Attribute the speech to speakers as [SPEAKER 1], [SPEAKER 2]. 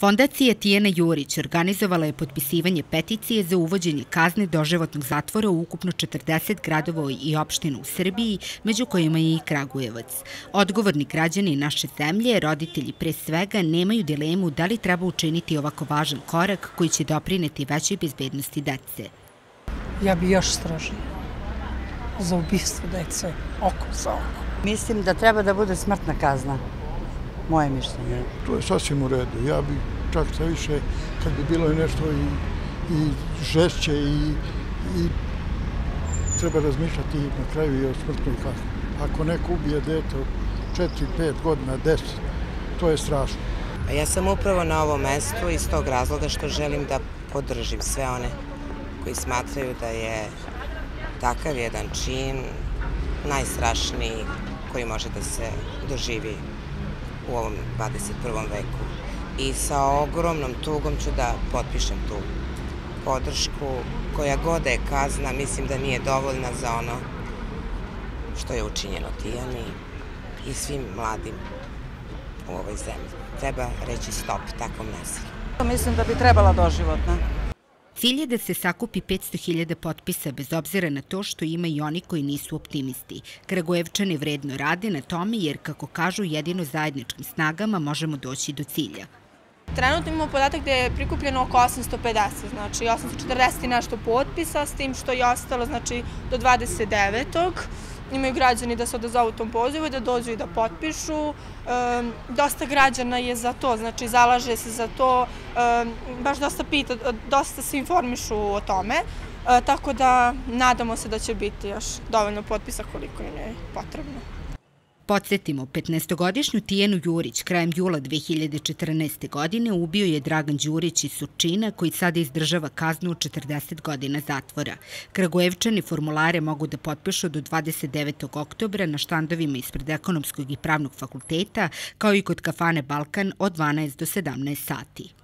[SPEAKER 1] Fondacija Tijena Jurić organizovala je potpisivanje peticije za uvođenje kazne doživotnog zatvora u ukupno 40 gradova i opština u Srbiji, među kojima je i Kragujevac. Odgovorni građani naše zemlje, roditelji pre svega, nemaju dilemu da li treba učiniti ovako važan korak koji će doprineti većoj bezbednosti dece.
[SPEAKER 2] Ja bi još strožila za ubistvo dece, oko za oko.
[SPEAKER 3] Mislim da treba da bude smrtna kazna moje mišljenje.
[SPEAKER 4] To je sasvim u redu. Ja bi čak sa više, kad bi bilo nešto i, i žešće i, i treba razmišljati na kraju i o smrtnoj kazni. Ako neko ubije dete od 4-5 godina, 10, to je strašno.
[SPEAKER 5] Ja sam upravo na ovom mestu iz tog razloga što želim da podržim sve one koji smatraju da je takav jedan čin najstrašniji koji može da se doživi u ovom 21. veku. I sa ogromnom tugom ću da potpišem tu podršku, koja god da je kazna, mislim da nije dovoljna za ono što je učinjeno Tijani i svim mladim u ovoj zemlji. Treba reći stop takvom nasilju.
[SPEAKER 3] Mislim da bi trebala doživotna.
[SPEAKER 1] Cilj je da se sakupi 500.000 potpisa bez obzira na to što ima i oni koji nisu optimisti. Kragujevčani vredno rade na tome jer, kako kažu, jedino zajedničkim snagama možemo doći do cilja.
[SPEAKER 6] Trenutno imamo podatak gde je prikupljeno oko 850, znači 840 i nešto potpisa, s tim što je ostalo znači, do 29 imaju građani da se odazovu tom pozivu i da dođu i da potpišu. dosta građana je za to, znači zalaže se za to, baš dosta pita, dosta se informišu o tome, e, tako da nadamo se da će biti još dovoljno potpisa koliko im je potrebno.
[SPEAKER 1] Podsjetimo, 15-godišnju Tijenu Jurić krajem jula 2014. godine ubio je Dragan Đurić iz Surčina koji sada izdržava kaznu od 40 godina zatvora. Kragujevčani formulare mogu da potpišu do 29. oktobra na štandovima ispred ekonomskog i pravnog fakulteta kao i kod kafane Balkan od 12 do 17 sati.